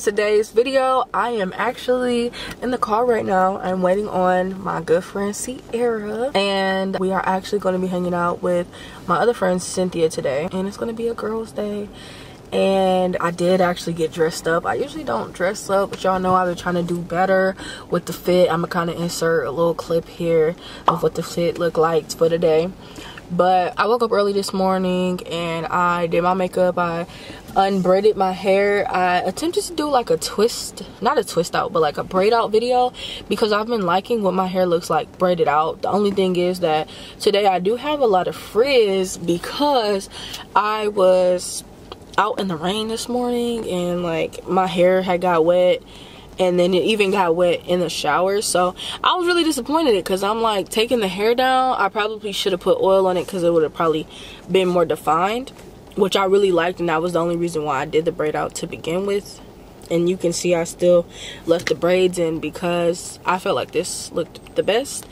today's video I am actually in the car right now. I'm waiting on my good friend Sierra and we are actually going to be hanging out with my other friend Cynthia today and it's going to be a girls day and I did actually get dressed up. I usually don't dress up, but y'all know I've been trying to do better with the fit. I'm gonna kind of insert a little clip here of what the fit looked like for the day. But I woke up early this morning and I did my makeup. I unbraided my hair. I attempted to do like a twist, not a twist out, but like a braid out video because I've been liking what my hair looks like braided out. The only thing is that today I do have a lot of frizz because I was out in the rain this morning and like my hair had got wet and then it even got wet in the shower so i was really disappointed because i'm like taking the hair down i probably should have put oil on it because it would have probably been more defined which i really liked and that was the only reason why i did the braid out to begin with. And you can see i still left the braids in because i felt like this looked the best.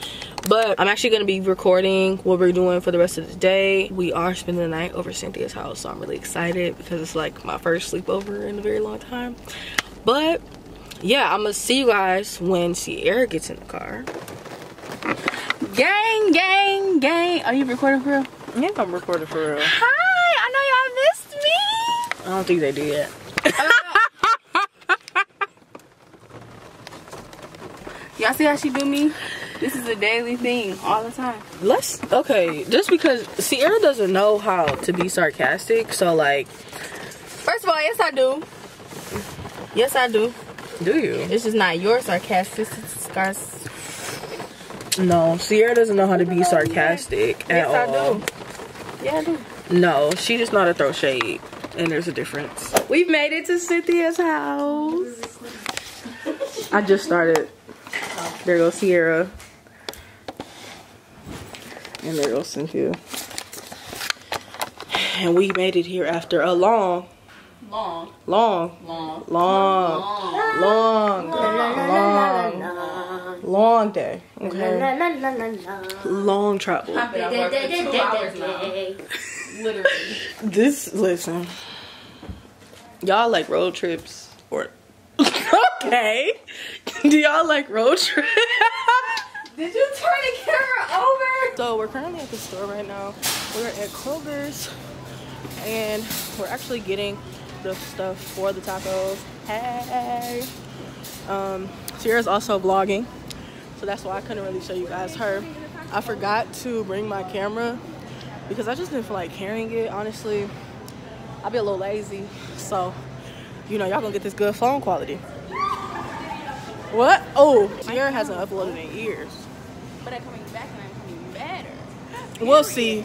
But i'm actually going to be recording what we're doing for the rest of the day. We are spending the night over cynthia's house so i'm really excited because it's like my first sleepover in a very long time. But yeah i'm gonna see you guys when sierra gets in the car. Gang gang gang. Are you recording for real? Yeah i'm recording for real. Hi i know y'all missed me i don't think they do yet. y'all see how she do me this is a daily thing all the time. Let's okay, just because Sierra doesn't know how to be sarcastic, so like First of all, yes I do. Yes I do. Do you? It's just not your sarcastic scars. No, Sierra doesn't know how to be sarcastic yes, at all. Yes I do. Yeah, I do. No, she just know how to throw shade. And there's a difference. We've made it to Cynthia's house. I just started. There goes Sierra. And there goes Cynthia. And we made it here after a long, long, long, long, long, long, long, long, long day. Okay. Long travel. Literally. This, listen. Y'all like road trips or okay. Do y'all like road trips? Did you turn the camera over? So we're currently at the store right now. We're at Kroger's and we're actually getting the stuff for the tacos. Hey. Um, Sierra's also vlogging, so that's why I couldn't really show you guys her. I forgot to bring my camera because I just didn't feel like carrying it. Honestly, I'd be a little lazy, so you know y'all gonna get this good phone quality. What? Oh, Sierra hasn't uploaded in years. But I'm coming back and I'm coming better. We'll see.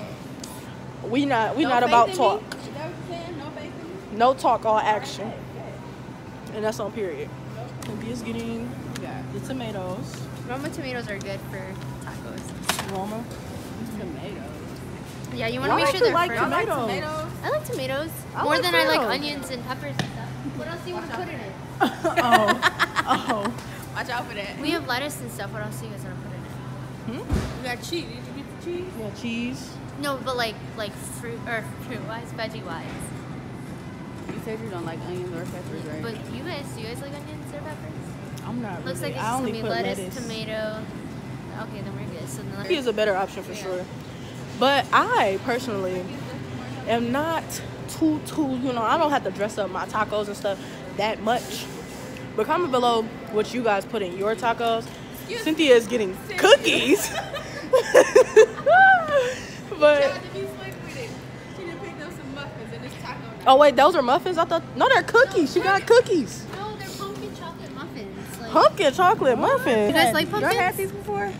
We not we No not about talk. Me? Is that what you're saying? No faith in me? No talk, all action. And that's on period. Cynthia's getting Yeah. the tomatoes. Roma tomatoes are good for tacos. Roma. Tomatoes. Yeah, you want to make sure you they're like fresh. tomatoes? Y'all like tomatoes? I like tomatoes I more like than I like onions and peppers and stuff. What else do you want to put in it? oh. Oh. Watch out for that. We have lettuce and stuff. What else do you guys want to put in it? Hmm? We got cheese. Did you get the cheese? Yeah, cheese. No, but like like fruit or fruit wise, veggie wise. You said you don't like onions or peppers, right? But you guys, do you guys like onions or peppers? I'm not Looks really. like it's I just only gonna be lettuce, lettuce. tomato. Okay, then we're good. So then He is a better option for sure. But I personally am not too too, you know, I don't have to dress up my tacos and stuff that much. But comment below what you guys put in your tacos. Cynthia is getting cookies. but Tried to be slick with it. She done picked up some muffins and this taco. oh wait, those are muffins? I thought no, they're cookies. She got cookies. no, they're pumpkin chocolate muffins. Like, Pumpkin chocolate muffins. You guys like Y'all had these before?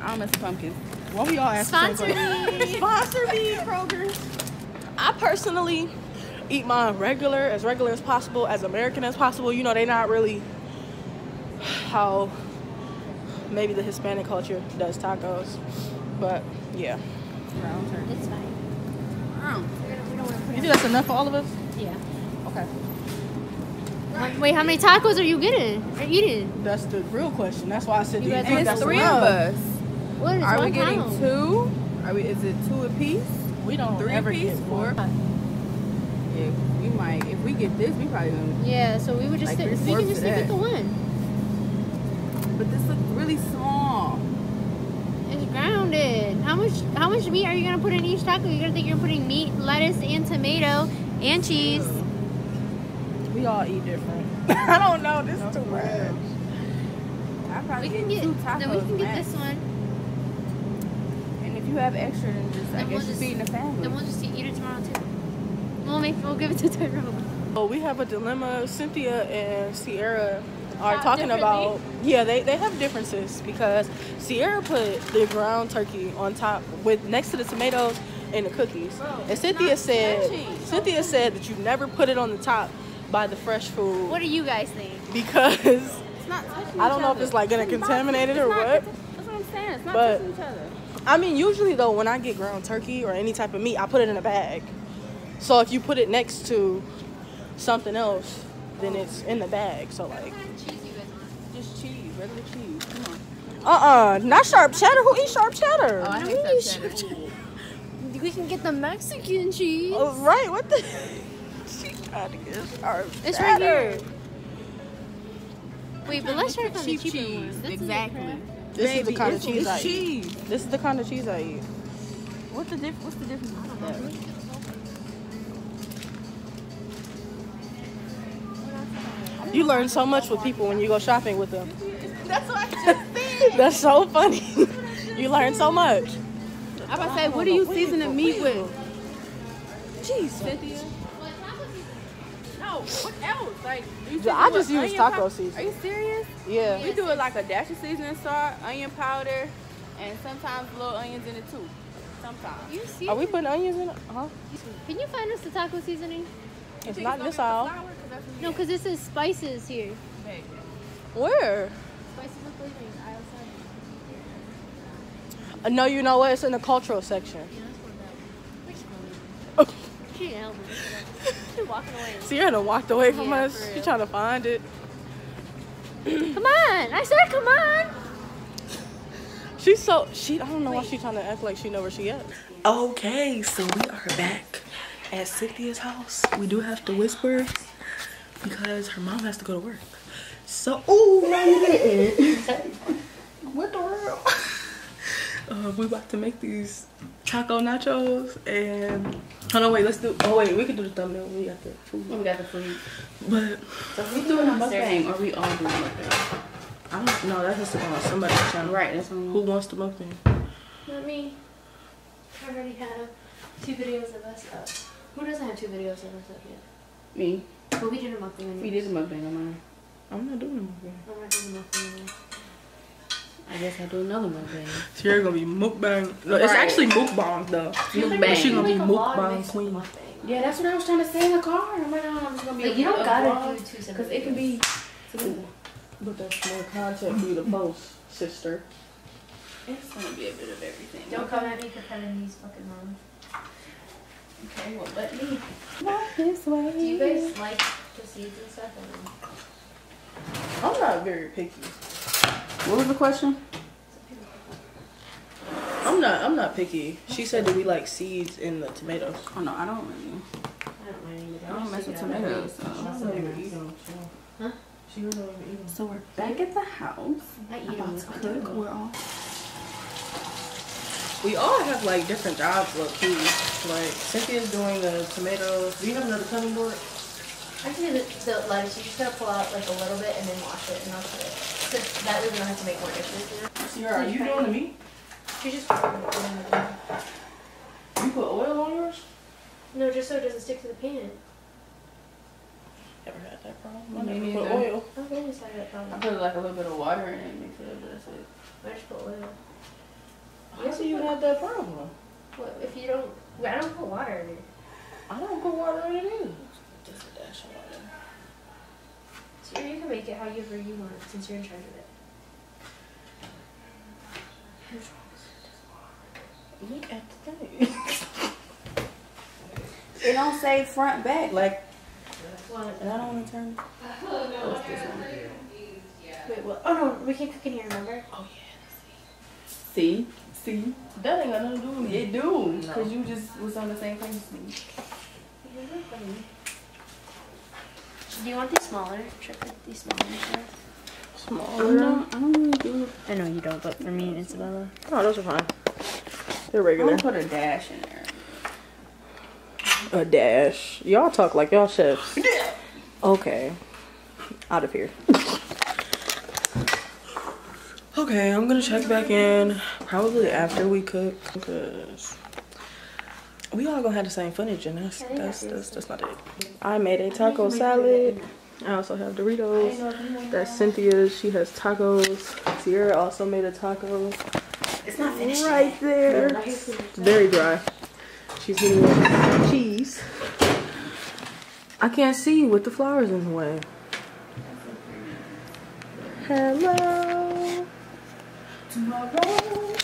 I don't with pumpkins. What were y'all asking? Sponsor me. Sponsor me, Kroger. I personally eat mine regular, as regular as possible, as American as possible. You know, they're not really how maybe the Hispanic culture does tacos. But yeah. It's fine. Oh. We don't want to put You think that's enough for all of us? Yeah. Okay. Wait, how many tacos are you getting? Are you eating? That's the real question. That's why I said, do you guys think that's three enough? of us. What is Are we getting pound? 2 Are we? Is it two a piece? We don't Three ever piece? get Four? one. Yeah, we might. If we get this, we probably gonna. Yeah, so we would just Like stick, we can just of stick with the one. But this looks really small. It's grounded. How much how much meat are you gonna put in each taco? You're gonna think you're putting meat, lettuce, and tomato and cheese. We all eat different. I don't know. This is too much. I probably We can get get two tacos. then we can get this one. And you have extra, then just I Then we'll guess you're just- feeding the family. Then we'll just eat it tomorrow too. We'll make we'll give it to Tyrone. Oh, we have a dilemma. Cynthia and Sierra are Shot talking about. Yeah, they, they have differences because Sierra put the ground turkey on top with next to the tomatoes and the cookies, Bro, and Cynthia said stretchy. Cynthia said that you never put it on the top by the fresh food What do you guys think? because It's not touching I don't each know if it's, like, gonna It's not- contaminate it or what. That's what I'm saying. It's not But- touching each other. I mean usually though when I get ground turkey or any type of meat I put it in a bag. So if you put it next to something else, then it's in the bag. So like. Just cheese, regular cheese. Come on. Uh uh not sharp cheddar. Who eats sharp cheddar? Oh, I hate Really that cheddar. We can get the Mexican cheese. Oh, right, what the? she tried to get sharp It's right here. Wait, but let's try Look from the cheap cheaper cheese. ones. This is Exactly. crap. This is the kind of cheese I eat. This is the kind of cheese I eat. What's the diff- What's the difference? with that? You learn so much with people when you go shopping with them. That's what I just said. That's so funny. you learn so much. I'm about to say, what do you season the meat with? Jeez. Cynthia? No, what else? Like, you I just use taco pow- seasoning. Are you serious? Yeah. We do it like a dash of seasoning salt, onion powder, and sometimes little onions in it too. Sometimes. You see? Are we putting onions in it? Huh? Can you find us the taco seasoning? It's not this aisle. No, because this is spices here. Where? Spices and flavorings, aisle seven. Uh, no, you know what? It's in the cultural section. Yeah, that's one of them. She didn't help me. She's walking away. Sierra walked away from Yeah, us. for She trying to find it. Come on! I said come on! She's so she. I don't know why she's trying to act like she know where she at. Okay, so we are back at Cynthia's house. We do have to whisper because her mom has to go to work. So, oh no, you didn't. what the world? Uh, we about to make these taco nachos and hold on, wait. Let's do. Oh wait, we can do the thumbnail. We got the food, We got the food. but So we doing a mukbang or we all doing a mukbang? I don't know. That's just on somebody's channel. Right, that's what I'm Who wants to mukbang? Not me. I already have two videos of us up. Who doesn't have two videos of us up yet? Me. But we did a mukbang anyway. We did a mukbang on mine. I'm not doing a mukbang. I'm not doing a mukbang anyway. I guess I'll do another mukbang. So you're gonna be mukbang. No, it's Right. actually mukbang though. Mukbang. She gonna be Make mukbang queen. mukbang. Yeah, that's what I was trying to say in the car. I'm like, oh, I'm just gonna be. Like, you don't a gotta vlog, do two separate Cause it can be. But that's more content for you to post, sister. It's gonna be a bit of everything. Don't come at me for cutting these fucking wrong. Okay, well, let me. Walk this way. Do you guys like the seeds and stuff? I'm not very picky. What was the question? I'm not. I'm not picky. She said that we like seeds in the tomatoes. Oh no, I don't really. I don't mind either. I don't mess with tomatoes. So. don't even eat them. Huh? She don't eat them. so we're back at the house. I eat them. About to cook. We're all. We all have like different jobs, low key. Like Cynthia's doing the tomatoes. Do you have another cutting board? I can do the, the lettuce. You just gotta pull out like a little bit and then wash it, and I'll it. So that way we don't have to make more dishes. You? Sierra, are you doing the meat? You just put it in the You put oil on yours? No, just so it doesn't stick to the pan. Never had that problem. Me I never put oil. I've always had that problem. I put like a little bit of water in it, mix it up, that's it. I just put oil. How do you have that problem? What if you don't? I don't put water in it. I don't put water in it either. Just a dash of water. So you can make it however you want since you're in charge of it. Look at the thing. It don't say front back, like. What? And I don't want to turn. What's this one? Wait, what? Oh no, we can cook in here. Remember? Oh yeah. See? See? That ain't got nothing to do with It it. do. No. Cause you just was on the same page as me. Do you want these smaller? Should I put these smaller size? Smaller. I don't really do. I know you don't, but for me and Isabella. Oh, those are fine. They're I'm regular. gonna put a dash in there. A dash. Y'all talk like y'all chefs. Okay. Out of here. Okay, I'm gonna check back in probably after we cook because we all gonna have the same footage and that's that's that's, that's not it. I made a taco salad. I also have Doritos. That's Cynthia's. She has tacos. Sierra also made a taco. It's not finished. Right there. It's very dry. She's getting cheese. I can't see with the flowers in the way. Hello. Tomorrow.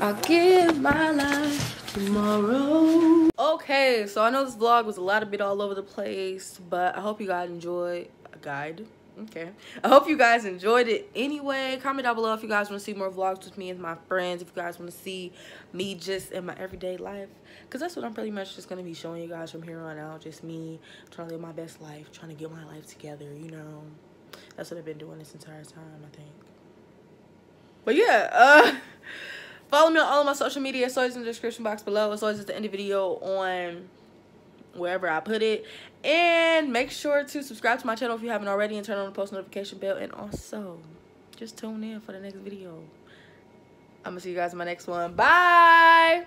I'll give my life tomorrow. Okay, so I know this vlog was a lot of bit all over the place, but I hope you guys enjoyed a guide. Okay. I hope you guys enjoyed it anyway. Comment down below if you guys want to see more vlogs with me and my friends. If you guys want to see me just in my everyday life. Because that's what I'm pretty much just going to be showing you guys from here on out. Just me trying to live my best life. Trying to get my life together, you know. That's what I've been doing this entire time, I think. But yeah, uh... Follow me on all of my social media. It's always in the description box below. It's always at the end of the video on wherever I put it. And make sure to subscribe to my channel if you haven't already and turn on the post notification bell. And also, just tune in for the next video. I'm going to see you guys in my next one. Bye!